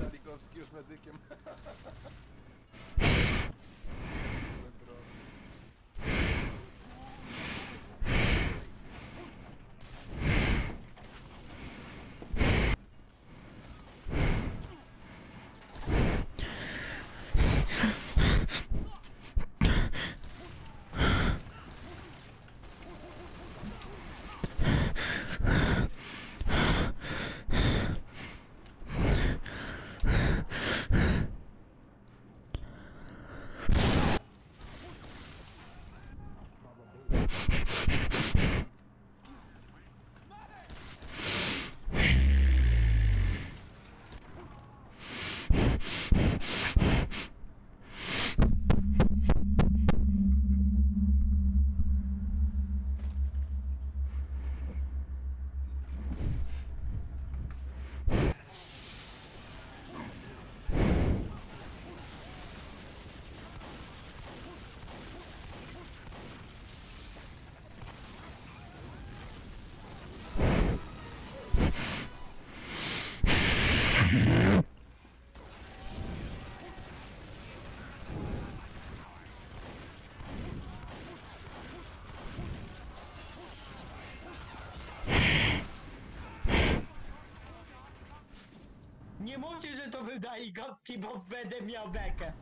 Daligowski już medykiem. Nie mówcie, że to wydaje Gowski, bo będę miał bekę.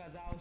Bo okazało